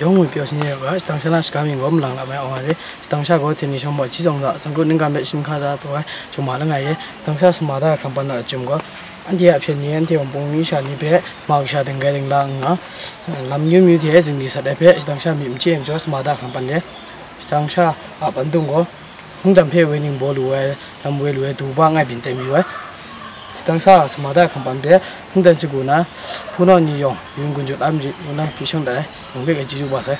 ယောမွေပြောစင်းရပါစတန်ချလာစကမင်းဝမ်လန်လာမဲအောင်ရဲစတန်ချကိုတင်နေချုံမချီဆောင်သာစံကုနင်ကမဲရှင်ခါသာတော့ချုံမလငယ်ရဲစတန်ချစမာဒါခံပနာချုံကအန်ဒီအဖြစ်ညင်းတေပုံမီရှာနေပဲမောင်ရှာတင်ကဲတင်လာငါလမ်ယူမြူတီဟဲဇင်ဒီဆက်တဲ့ပဲစတန်ချမိမချင်ဂျောစမာဒါခံပန်ရဲစတန်ချအပန်တုံကိုဟွန်တမ်ဖေဝင်းဘောလူဝဲလမ်ဝဲလူဝဲဒူဘာငိုင်ပင်တဲမီဝဲ 시당 사라서 마다 간반데 근데 지구나. 분원이 용 윤군주 남지 문화 비숑다 용백의 지주 봐서